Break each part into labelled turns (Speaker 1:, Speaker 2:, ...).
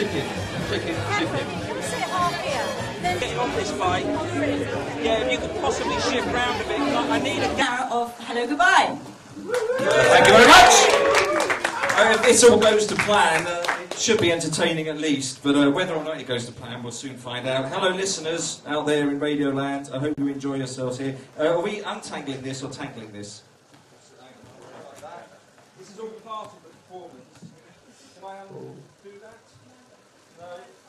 Speaker 1: tipping, tipping, tipping.
Speaker 2: Sit half here. Then
Speaker 3: Getting off this bike. Yeah, if you could possibly shift round a bit. I need a gap.
Speaker 2: of hello goodbye.
Speaker 1: Thank you very much. Uh, if this all goes to plan, uh, it should be entertaining at least, but uh, whether or not it goes to plan, we'll soon find out. Hello, listeners out there in Radio Land. I hope you enjoy yourselves here. Uh, are we untangling this or tangling this? This is all part of the performance. Can I do that? No?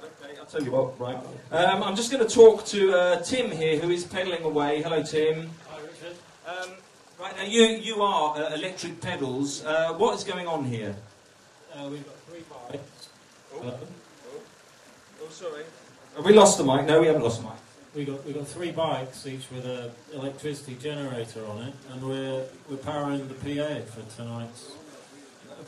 Speaker 1: Okay, I'll tell you what, right. Um, I'm just going to talk to uh, Tim here, who is pedalling away. Hello, Tim. Hi, Richard. Um, right, now you, you are uh, Electric Pedals. Uh, what is going on here?
Speaker 4: Uh, we've got three bikes.
Speaker 1: Oh, oh, sorry. Have we lost the mic? No, we haven't lost the mic.
Speaker 4: We got we got three bikes, each with a electricity generator on it, and we're we're powering the PA for tonight's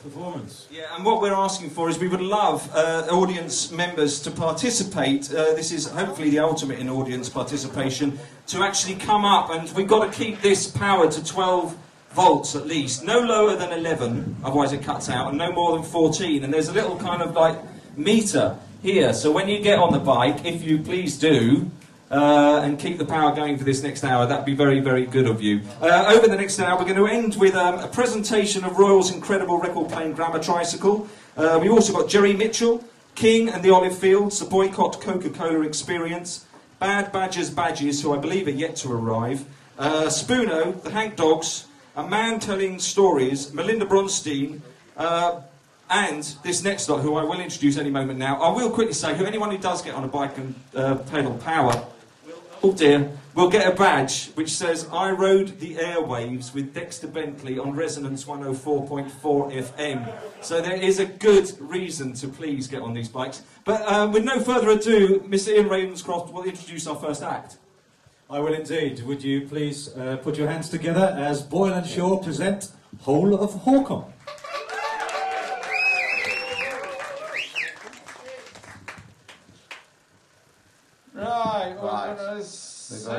Speaker 4: performance.
Speaker 1: Yeah, and what we're asking for is we would love uh, audience members to participate. Uh, this is hopefully the ultimate in audience participation to actually come up, and we've got to keep this power to 12 volts at least, no lower than 11, otherwise it cuts out, and no more than 14. And there's a little kind of like meter here, so when you get on the bike, if you please do. Uh, and keep the power going for this next hour. That'd be very, very good of you. Uh, over the next hour, we're going to end with um, a presentation of Royle's incredible record-playing grammatricycle. Uh, we've also got Gerry Mitchell, King and the Olive Fields, the Boycott Coca-Cola Experience, Bad Badgers Badges, who I believe are yet to arrive, uh, Spoono, the Hankdogs, a man telling stories, Melinda Bronstein, uh, and this next lot, who I will introduce any moment now. I will quickly say, who anyone who does get on a bike and uh, pedal power, oh dear, we'll get a badge which says, I rode the airwaves with Dexter Bentley on Resonance 104.4 FM. So there is a good reason to please get on these bikes. But um, with no further ado, Mr. Ian Ravenscroft will introduce our first act.
Speaker 5: I will indeed. Would you please uh, put your hands together as Boyle and Shaw present Hole of
Speaker 6: Horcum?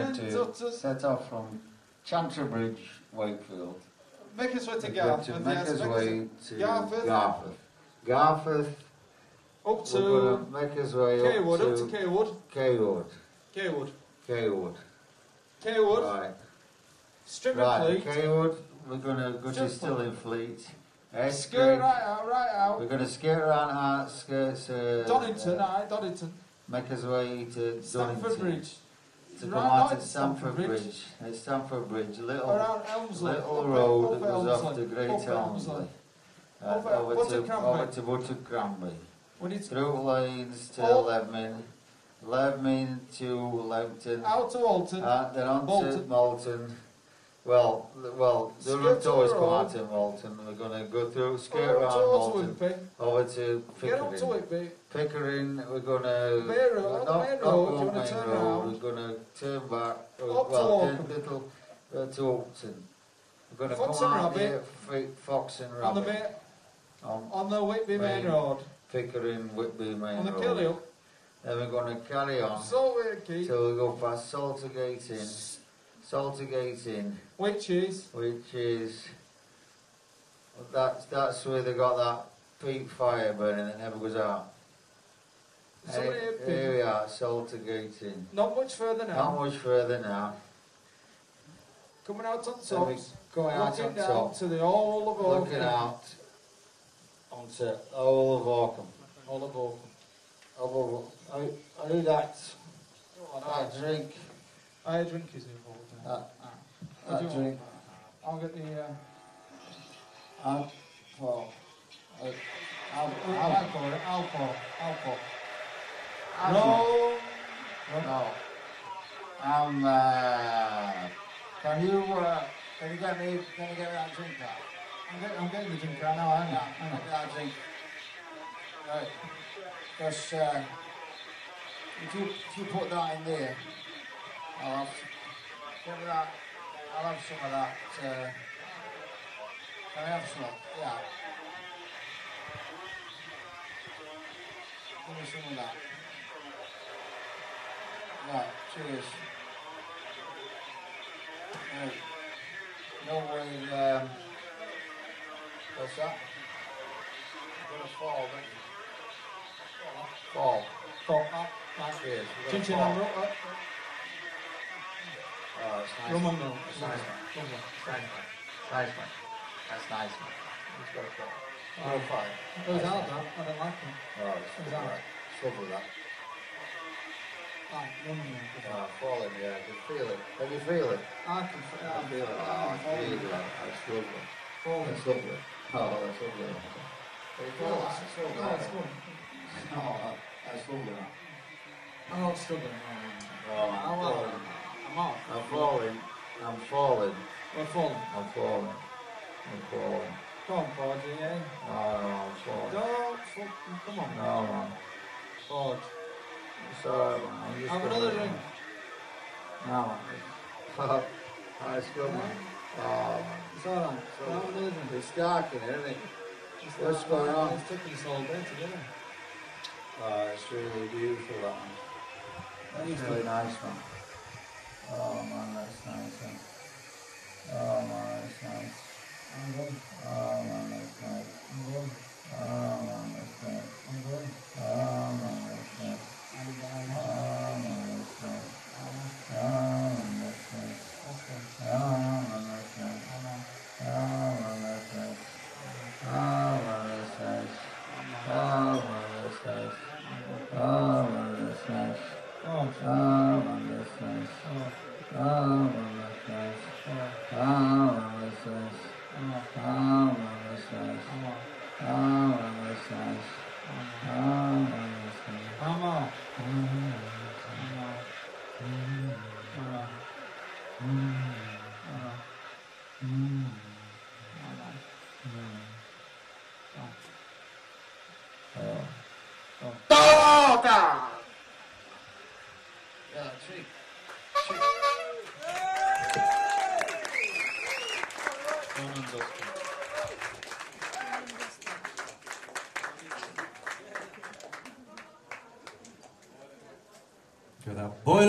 Speaker 7: Set
Speaker 6: to set off from Chancerbridge, Wakefield.
Speaker 7: make us way to
Speaker 6: We're to
Speaker 7: Garforth.
Speaker 6: make
Speaker 7: make
Speaker 6: way to
Speaker 7: Garforth.
Speaker 6: Garforth. Garforth,
Speaker 7: Up to
Speaker 6: make us way up
Speaker 7: up to
Speaker 6: to
Speaker 7: Cawood.
Speaker 6: Cawood.
Speaker 7: Cawood.
Speaker 6: Cawood.
Speaker 7: Cawood.
Speaker 6: Right.
Speaker 7: Strip
Speaker 6: Right,
Speaker 7: fleet.
Speaker 6: Cawood, we're going to go to
Speaker 7: Just-
Speaker 6: Stilling
Speaker 7: Skirt
Speaker 6: Skirt
Speaker 7: right out, right out.
Speaker 6: We're going to skirt around our skirts. Uh,
Speaker 7: Dunnington,
Speaker 6: uh,
Speaker 7: aye, Dunnington.
Speaker 6: make us way to Dunnington.
Speaker 7: Bridge.
Speaker 6: To come out at Stamford Bridge. At Stamford Bridge, little
Speaker 7: Around Elmsley.
Speaker 6: little road that goes off to Great Elmsley. Uh,
Speaker 7: Over-
Speaker 6: over, to, over to
Speaker 7: Buttercrambe. To
Speaker 6: Through lanes to
Speaker 7: Oh.
Speaker 6: Ledmin. Ledmin to Lempton.
Speaker 7: out to Alton.
Speaker 6: Uh, then on to
Speaker 7: Bolton.
Speaker 6: Malton. Well, well, the route always come out in Malton. We're going to go through, skirt around Malton, over to
Speaker 7: Get up to
Speaker 6: Pickering.
Speaker 7: Whitby.
Speaker 6: Pickering, we're going to...
Speaker 7: Main road, on the main road, you wanna
Speaker 6: main
Speaker 7: turn
Speaker 6: road,
Speaker 7: around.
Speaker 6: We're going to turn back, uh,
Speaker 7: Up to
Speaker 6: well,
Speaker 7: Oakham.
Speaker 6: turn little uh, to Upton. We're going to
Speaker 7: Fox
Speaker 6: come
Speaker 7: and
Speaker 6: out here, Fox and
Speaker 7: On the,
Speaker 6: Rabbit. on
Speaker 7: on the Whitby main
Speaker 6: Main.
Speaker 7: road.
Speaker 6: Pickering, Whitby Main
Speaker 7: On the
Speaker 6: Road.
Speaker 7: Killian.
Speaker 6: Then we're going to carry on
Speaker 7: Salt Wakey.
Speaker 6: till we go past Saltergate Inn. Saltergate Inn,
Speaker 7: Which is
Speaker 6: which is that's that's where they got that peat fire burning that never goes out.
Speaker 7: Somebody
Speaker 6: Here, we are, Saltergate Inn.
Speaker 7: not much further now.
Speaker 6: Not much further now.
Speaker 7: Coming out on
Speaker 6: we going out on top,
Speaker 7: to the all of Oakham.
Speaker 6: looking out onto all of Oakham.
Speaker 7: All of Oakham.
Speaker 6: Above, I, I do that,
Speaker 7: on,
Speaker 6: that drink,
Speaker 7: I drink is involved.
Speaker 6: that, that
Speaker 7: you
Speaker 6: drink.
Speaker 7: I'll get the. Uh,
Speaker 6: And, well, I,
Speaker 7: I'll,
Speaker 6: I'm,
Speaker 7: No.
Speaker 6: no, I'm, uh, can you, uh, can you get me, can you get me that drink out?
Speaker 7: I'm getting, I'm getting the drink right now. Hang on. Hang on.
Speaker 6: Get that drink. Right, because, uh, if you, if you put that in there, I'll have, get me that, I'll have some of that, uh, can I have some? Yeah. Give me some of that. Right, cheers. Right. No way, um, what's that? You're gonna fall, don't you? Fall.
Speaker 7: Fall up. Nice.
Speaker 6: Cheers. We're
Speaker 7: Chin
Speaker 6: gonna
Speaker 7: chin
Speaker 6: fall.
Speaker 7: and roll up.
Speaker 6: Oh, it's nice.
Speaker 7: Milk.
Speaker 6: It's nice. It's nice, man. Nice, man. That's nice, man. It's got a fall. Oh, fine.
Speaker 7: It was hard that. I don't like it.
Speaker 6: Oh, it's
Speaker 7: It's
Speaker 6: lovely,
Speaker 7: hard.
Speaker 6: that.
Speaker 7: Like.
Speaker 6: Oh, falling, yeah. I can feel it. Can you feel it?
Speaker 7: I can f-
Speaker 6: I can feel it. Oh, ah, good. That's lovely.
Speaker 7: Falling.
Speaker 6: That's lovely. Oh, that's lovely. Can you feel that? It's lovely.
Speaker 7: Oh, it's good.
Speaker 6: Oh, that's lovely.
Speaker 7: I'm not struggling.
Speaker 6: Oh,
Speaker 7: I'm
Speaker 6: falling.
Speaker 7: I'm out.
Speaker 6: I'm falling. I'm falling.
Speaker 7: We're falling.
Speaker 6: I'm falling. I'm falling.
Speaker 7: Go on, Porgy, eh?
Speaker 6: Oh, I'm falling.
Speaker 7: Don't fucking come on.
Speaker 6: No, man.
Speaker 7: Porgy.
Speaker 6: It's man. I'm just
Speaker 7: Have another drink.
Speaker 6: No, uh, man. Oh, it's good, man. Oh, man.
Speaker 7: It's alright. Have another drink.
Speaker 6: It's dark in here, isn't it?
Speaker 7: It's
Speaker 6: What's
Speaker 7: like-
Speaker 6: going on?
Speaker 7: It's taking us all day together.
Speaker 6: Oh, uh, it's really beautiful, that one. That's really nice, man. Oh, man, that's nice, man. Oh, man, that's nice.
Speaker 7: I'm good.
Speaker 6: Oh, man, that's nice.
Speaker 7: I'm good.
Speaker 6: Oh, man, that's nice.
Speaker 7: I'm good.
Speaker 6: Oh, man, that's nice.
Speaker 7: I'm fine.
Speaker 6: Oh, man, that's nice.
Speaker 7: I'm
Speaker 6: Oh, man, that's nice.
Speaker 7: that's good.
Speaker 6: Oh, man, that's nice.
Speaker 7: I'm on.
Speaker 6: Oh, man, that's nice. Oh, man, that's nice. Oh, man, that's nice. Oh, man, that's nice.
Speaker 7: Oh,
Speaker 6: Oh, man, that's nice.
Speaker 7: oh,
Speaker 6: Oh, man, that's nice.
Speaker 7: oh,
Speaker 6: Oh, man, that's nice.
Speaker 7: oh,
Speaker 6: Oh, man, that's nice.
Speaker 7: I'm on.
Speaker 6: Oh, man, that's nice.
Speaker 7: I'm
Speaker 6: Oh,
Speaker 7: on.
Speaker 6: man, that's nice.
Speaker 7: I'm on.
Speaker 6: Oh, man, that's nice.
Speaker 7: I'm on.
Speaker 6: Mm,
Speaker 7: I'm on.
Speaker 6: mm,
Speaker 7: I'm on.
Speaker 6: mm,
Speaker 7: I'm on.
Speaker 6: mm.
Speaker 7: Oh.
Speaker 6: Oh. Yeah,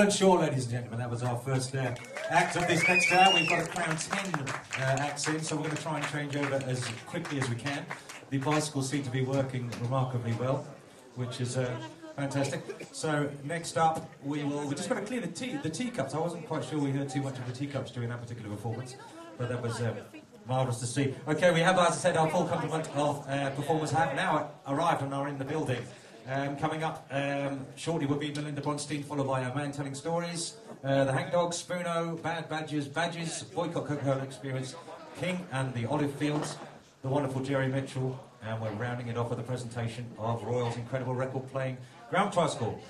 Speaker 4: and
Speaker 5: Shaw, ladies and gentlemen, that was our first uh, act of this next hour. We've got a crown 10 uh, acts in, so we're going to try and change over as quickly as we can. The bicycles seem to be working remarkably well, which is uh, fantastic. So next up, we will. We're just going to clear the tea, the teacups. I wasn't quite sure we heard too much of the teacups during that particular performance, but that was. Uh, Marvellous to see. Okay, we have, as I said, our full complement of uh, performers have now arrived and are in the building. Um, coming up um, shortly will be Melinda Bronstein, followed by our man telling stories, uh, the Hankdogs, Spoono, Bad Badges, Badges, Boycott Coca-Cola Experience, King and the Olive Fields, the wonderful Gerry Mitchell, and we're rounding it off with a presentation of Royle's incredible record playing ground tricycle.